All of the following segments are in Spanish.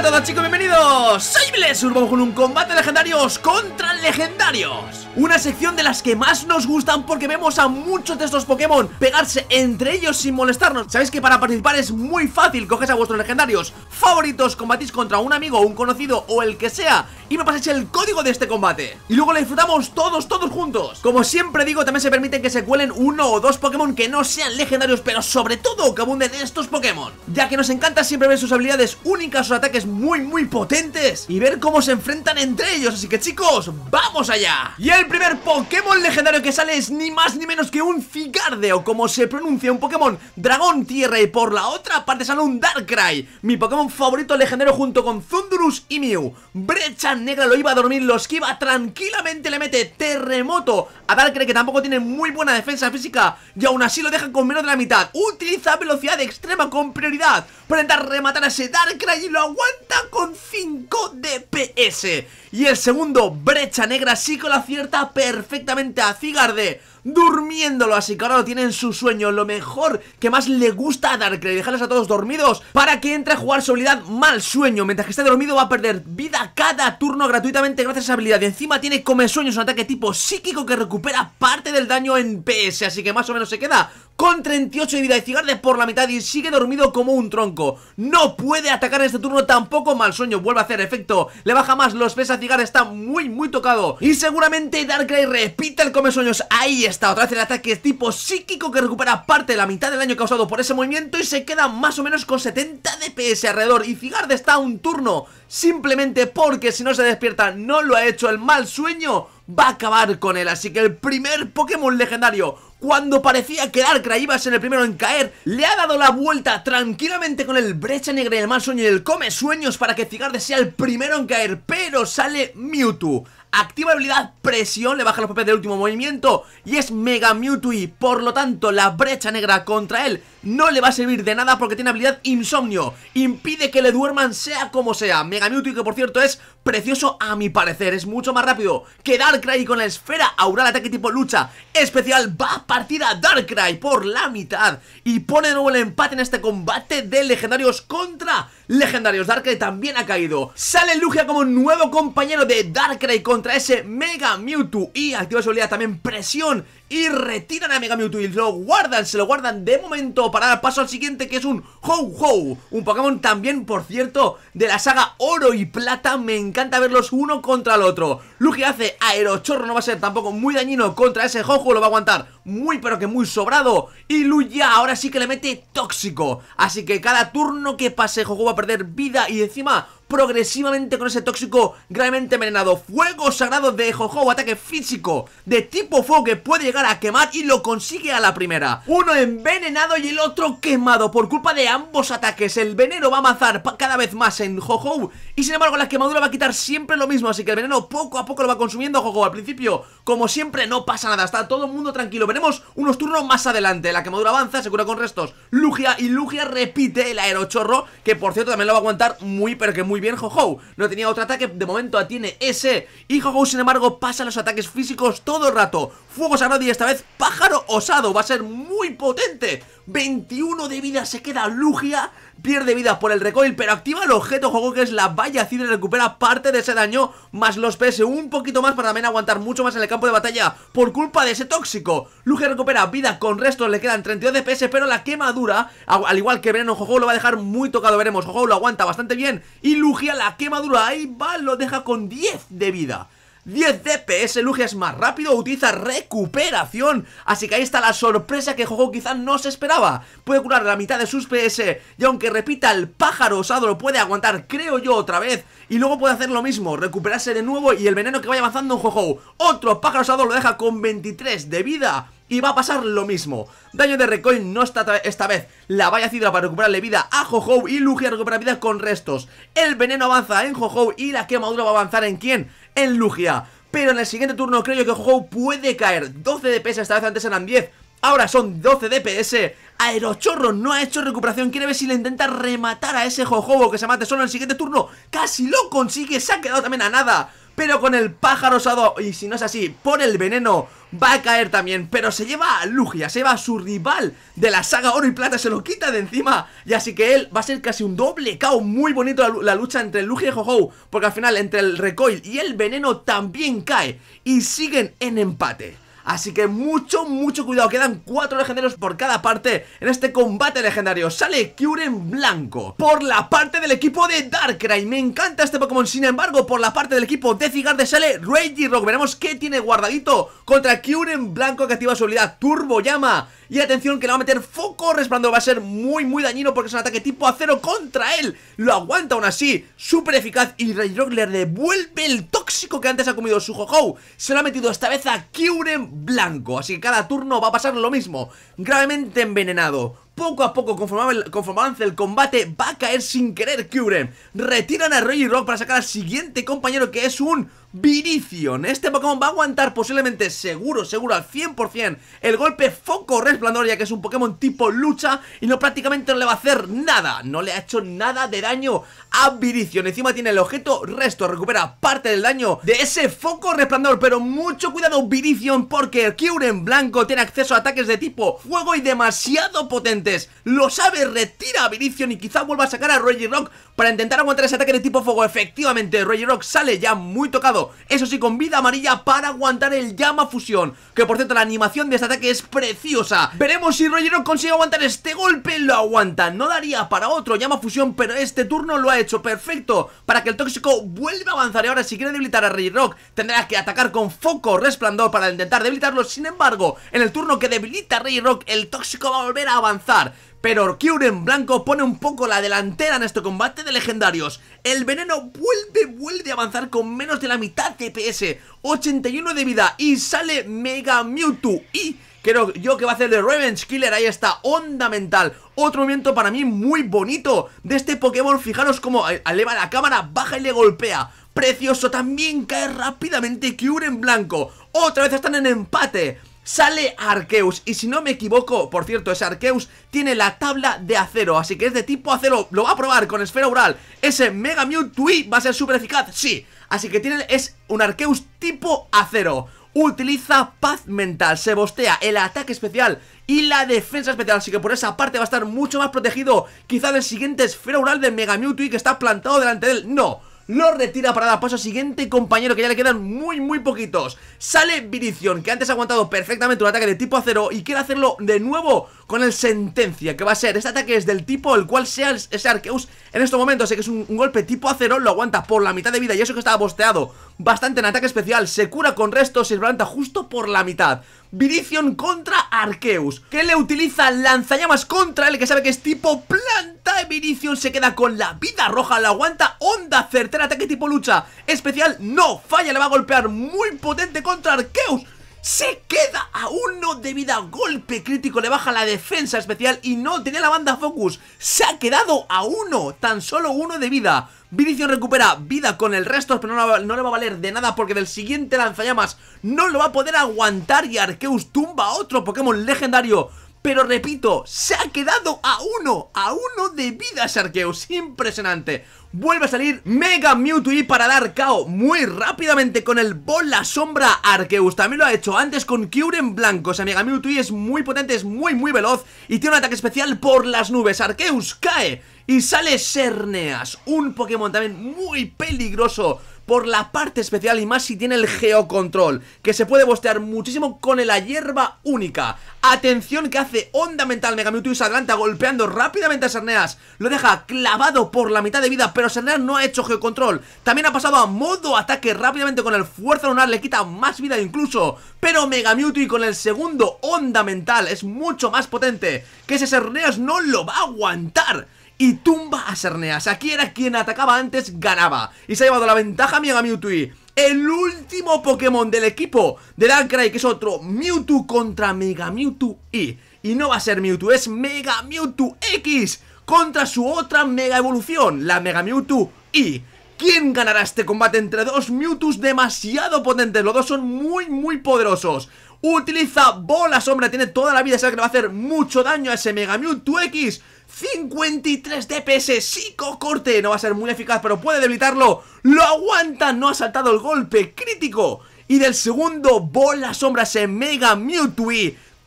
a todos chicos, bienvenidos. Soy Blessur, vamos con un combate legendarios contra legendarios. Una sección de las que más nos gustan porque vemos a muchos de estos Pokémon pegarse entre ellos sin molestarnos. Sabéis que para participar es muy fácil, coges a vuestros legendarios favoritos, combatís contra un amigo, un conocido o el que sea Y me pasáis el código de este combate. Y luego lo disfrutamos todos, todos juntos. Como siempre digo, también se permite que se cuelen uno o dos Pokémon que no sean legendarios Pero sobre todo que abunden estos Pokémon. Ya que nos encanta siempre ver sus habilidades únicas, sus ataques muy muy potentes y ver cómo se enfrentan entre ellos. Así que chicos, ¡vamos allá! Y el primer Pokémon legendario que sale es ni más ni menos que un Cigarde O como se pronuncia, un Pokémon Dragón Tierra. Y por la otra parte sale un Darkrai Mi Pokémon favorito legendario junto con Zundurus y Mew. Brecha Negra lo iba a dormir, lo esquiva tranquilamente Le mete Terremoto. A Darkrai que tampoco tiene muy buena defensa física Y aún así lo deja con menos de la mitad. Utiliza velocidad extrema con prioridad. Para intentar rematar a ese Darkrai y lo aguanta con 5 DPS Y el segundo, Brecha Negra, sí que lo acierta perfectamente a Cigarde durmiéndolo Así que ahora lo tiene en su sueño Lo mejor que más le gusta a Darkrai Dejarles a todos dormidos para que entre a jugar su habilidad mal sueño. Mientras que esté dormido va a perder vida cada turno gratuitamente gracias a esa habilidad. Y encima tiene come sueños, un ataque tipo psíquico que recupera parte del daño en PS Así que más o menos se queda con 38 de vida y Cigarde por la mitad y sigue dormido como un tronco. No puede atacar en este turno tampoco mal sueño. Vuelve a hacer efecto, le baja más los PS a Cigarde, está muy muy tocado. Y seguramente Darkrai repite el come sueños, ahí está Otra vez el ataque tipo psíquico que recupera parte de la mitad del daño causado por ese movimiento Y se queda más o menos con 70 DPS alrededor. Y Cigarde está un turno Simplemente porque si no se despierta no lo ha hecho. El mal sueño Va a acabar con él, así que el primer Pokémon legendario cuando parecía que Darkrai iba a ser el primero en caer, le ha dado la vuelta tranquilamente con el brecha negra y el mal sueño y el come sueños para que Cigarde sea el primero en caer, pero sale Mewtwo. Activa habilidad presión, le baja los PP del último movimiento y es Mega Mewtwo y por lo tanto la brecha negra contra él no le va a servir de nada porque tiene habilidad insomnio. Impide que le duerman sea como sea. Mega Mewtwo que por cierto es precioso a mi parecer Es mucho más rápido que Darkrai con la esfera aural ataque tipo lucha especial. Va partida Darkrai por la mitad Y pone de nuevo el empate en este combate de legendarios contra legendarios. Darkrai también ha caído. Sale Lugia como nuevo compañero de Darkrai contra ese Mega Mewtwo Y activa su habilidad también presión y retiran a Mega Mewtwo y lo guardan, se lo guardan de momento para dar paso al siguiente que es un Ho-Ho, un Pokémon también, por cierto, de la saga Oro y Plata, me encanta verlos uno contra el otro. Lugia hace Aerochorro, no va a ser tampoco muy dañino contra ese Ho-Ho, lo va a aguantar muy pero que muy sobrado. Y Luya ahora sí que le mete tóxico, así que cada turno que pase Ho-Ho va a perder vida y encima progresivamente con ese tóxico gravemente envenenado. Fuego sagrado de Jojo, ataque físico de tipo fuego que puede llegar a quemar y lo consigue a la primera. Uno envenenado y el otro quemado por culpa de ambos ataques. El veneno va a avanzar cada vez más en Jojo y sin embargo la quemadura va a quitar siempre lo mismo. Así que el veneno poco a poco lo va consumiendo Jojo. Al principio, como siempre, no pasa nada. Está todo el mundo tranquilo. Veremos unos turnos más adelante. La quemadura avanza, se cura con restos. Lugia y Lugia repite el aerochorro que por cierto también lo va a aguantar muy pero que muy bien Ho-Ho No tenía otro ataque, de momento tiene ese. Y Ho-Ho sin embargo pasa los ataques físicos todo el rato. Fuego sagrado y esta vez pájaro osado. Va a ser muy potente. 21 de vida se queda Lugia Pierde vida por el recoil, pero activa el objeto juego que es la valla y recupera parte de ese daño, más los PS un poquito más para también aguantar mucho más en el campo de batalla por culpa de ese tóxico. Lugia recupera vida con restos, le quedan 32 de PS, pero la quemadura, al igual que Veneno, Jojo lo va a dejar muy tocado, veremos. Jojo lo aguanta bastante bien y Lugia la quemadura, ahí va, lo deja con 10 de vida. 10 DPS, Lugia es más rápido, utiliza recuperación. Así que ahí está la sorpresa que Jojo quizá no se esperaba. Puede curar la mitad de sus PS Y aunque repita el pájaro osado lo puede aguantar, creo yo, otra vez. Y luego puede hacer lo mismo, recuperarse de nuevo Y el veneno que vaya avanzando en Jojo Otro pájaro osado lo deja con 23 de vida y va a pasar lo mismo. Daño de recoil no está esta vez. La valla cidra para recuperarle vida a Jojo Y Lugia recupera vida con restos. El veneno avanza en Jojo y la quemadura va a avanzar en quién? En Lugia. Pero en el siguiente turno creo que Jojo puede caer. 12 DPS, esta vez antes eran 10 Ahora son 12 DPS Aerochorro no ha hecho recuperación. Quiere ver si le intenta rematar a ese Jojobo Que se mate solo en el siguiente turno. Casi lo consigue, se ha quedado también a nada pero con el pájaro osado, y si no es así, por el veneno va a caer también, pero se lleva a Lugia, se lleva a su rival de la saga Oro y Plata, se lo quita de encima, y así que él va a ser casi un doble KO, muy bonito la, lucha entre Lugia y Ho-Ho, porque al final entre el recoil y el veneno también cae, y siguen en empate. Así que mucho, mucho cuidado. Quedan cuatro legendarios por cada parte En este combate legendario. Sale Kyuren blanco Por la parte del equipo de Darkrai. Me encanta este Pokémon. Sin embargo, por la parte del equipo de Cigarde Sale Rock Veremos qué tiene guardadito Contra Kyuren blanco que activa su habilidad. Turbo Llama y atención que le va a meter foco resplandor Va a ser muy muy dañino porque es un ataque tipo acero contra él. Lo aguanta aún así Súper eficaz y Rock le devuelve el tóxico que antes ha comido su Ho-Ho. Se lo ha metido esta vez a Kyuren blanco Así que cada turno va a pasar lo mismo Gravemente envenenado. Poco a poco, conforme, avance el combate, va a caer sin querer Kyurem. Retiran a Roy y Rock para sacar al siguiente compañero que es un Virizion. Este Pokémon va a aguantar posiblemente seguro, seguro al 100% el golpe Foco Resplandor ya que es un Pokémon tipo lucha y no prácticamente no le va a hacer nada. No le ha hecho nada de daño a Virizion. Encima tiene el objeto resto, recupera parte del daño de ese Foco Resplandor. Pero mucho cuidado Virizion porque Kyurem blanco tiene acceso a ataques de tipo fuego y demasiado potentes. Lo sabe, retira a Virizion y quizá vuelva a sacar a Rock para intentar aguantar ese ataque de tipo fuego. Efectivamente, Rock sale ya muy tocado eso sí, con vida amarilla para aguantar el llama fusión. Que por cierto, la animación de este ataque es preciosa. Veremos si Rock consigue aguantar este golpe. Lo aguanta, no daría para otro llama fusión Pero este turno lo ha hecho perfecto Para que el tóxico vuelva a avanzar. Y ahora si quiere debilitar a Rock Tendrá que atacar con foco resplandor para intentar debilitarlo. Sin embargo, en el turno que debilita a Rock El tóxico va a volver a avanzar pero Kyuren Blanco pone un poco la delantera en este combate de legendarios. El veneno vuelve, vuelve a avanzar con menos de la mitad de PS 81 de vida y sale Mega Mewtwo. Y creo yo que va a hacer de Revenge Killer Ahí está, onda mental. Otro movimiento para mí muy bonito de este Pokémon Fijaros cómo eleva la cámara, baja y le golpea. Precioso, también cae rápidamente Kyuren Blanco. Otra vez están en empate Sale Arceus y si no me equivoco, por cierto, ese Arceus tiene la tabla de acero Así que es de tipo acero, lo va a probar con esfera oral. Ese Mega Mewtwo va a ser súper eficaz, sí. Así que tiene, es un Arceus tipo acero. Utiliza paz mental, se bostea el ataque especial y la defensa especial. Así que por esa parte va a estar mucho más protegido Quizá del siguiente esfera oral de Mega Mewtwo que está plantado delante de él. No, lo retira para dar paso al siguiente compañero que ya le quedan muy muy poquitos. Sale Virizion que antes ha aguantado perfectamente un ataque de tipo acero y quiere hacerlo de nuevo con el Sentencia que va a ser, este ataque es del tipo el cual sea ese Arceus en estos momentos, sé que es un, golpe tipo acero, lo aguanta por la mitad de vida y eso que estaba bosteado bastante en ataque especial, se cura con restos y se levanta justo por la mitad. Virizion contra Arceus Que le utiliza lanzallamas contra él Que sabe que es tipo planta. Virizion se queda con la vida roja La aguanta. Onda certera ataque tipo lucha Especial. No falla Le va a golpear muy potente contra Arceus se queda a uno de vida Golpe crítico, le baja la defensa especial Y no tenía la banda Focus. Se ha quedado a uno, tan solo uno de vida. Virizion recupera vida con el resto Pero no, no, le va a valer de nada porque del siguiente lanzallamas No lo va a poder aguantar Y Arceus tumba a otro Pokémon legendario pero repito, se ha quedado a uno, a uno de vida Arceus, impresionante Vuelve a salir Mega Mewtwo y para dar KO muy rápidamente con el Bola Sombra Arceus. También lo ha hecho antes con Kyurem Blanco. O sea, Mega Mewtwo es muy potente, es muy muy veloz Y tiene un ataque especial por las nubes. Arceus cae y sale Cerneas Un Pokémon también muy peligroso por la parte especial y más si tiene el geocontrol, que se puede bostear muchísimo con la hierba única. Atención que hace onda mental Mega Mewtwo y se adelanta golpeando rápidamente a Serneas. Lo deja clavado por la mitad de vida, pero Serneas no ha hecho geocontrol. También ha pasado a modo ataque rápidamente con el fuerza lunar, le quita más vida incluso. Pero Mega Mewtwo y con el segundo onda mental es mucho más potente, que ese Serneas no lo va a aguantar y tumba a Serneas. Aquí era quien atacaba antes, ganaba. Y se ha llevado la ventaja Mega Mewtwo. El último Pokémon del equipo de Darkrai, que es otro Mewtwo contra Mega Mewtwo Y. Y no va a ser Mewtwo, es Mega Mewtwo X contra su otra Mega Evolución, la Mega Mewtwo Y. ¿Quién ganará este combate entre dos Mewtwo's demasiado potentes? Los dos son muy, muy poderosos. Utiliza bola sombra, tiene toda la vida, sabe que le va a hacer mucho daño a ese Mega Mewtwo X 53 DPS, psicocorte No va a ser muy eficaz, pero puede debilitarlo. Lo aguanta, no ha saltado el golpe crítico. Y del segundo, bola sombras en Mega Mewtwo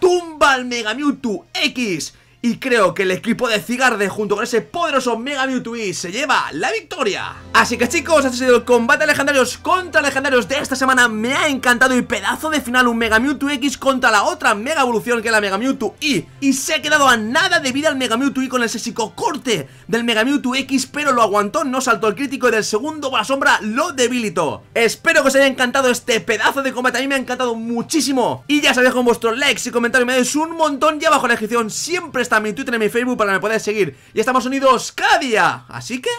Tumba al Mega Mewtwo X y creo que el equipo de Cigarde junto con ese poderoso Mega Mewtwo se lleva la victoria. Así que chicos, este ha sido el combate legendarios contra legendarios de esta semana. Me ha encantado y pedazo de final un Mega Mewtwo X contra la otra Mega Evolución que es la Mega Mewtwo Y Y se ha quedado a nada de vida el Mega Mewtwo Y con ese psicocorte del Mega Mewtwo X Pero lo aguantó, no saltó el crítico y del segundo la sombra lo debilitó. Espero que os haya encantado este pedazo de combate A mí me ha encantado muchísimo. Y ya sabéis con vuestros likes y comentarios me dais un montón Y abajo en la descripción siempre está está mi Twitter y mi Facebook para que me podáis seguir. Y estamos unidos cada día. Así que...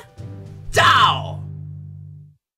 ¡Chao!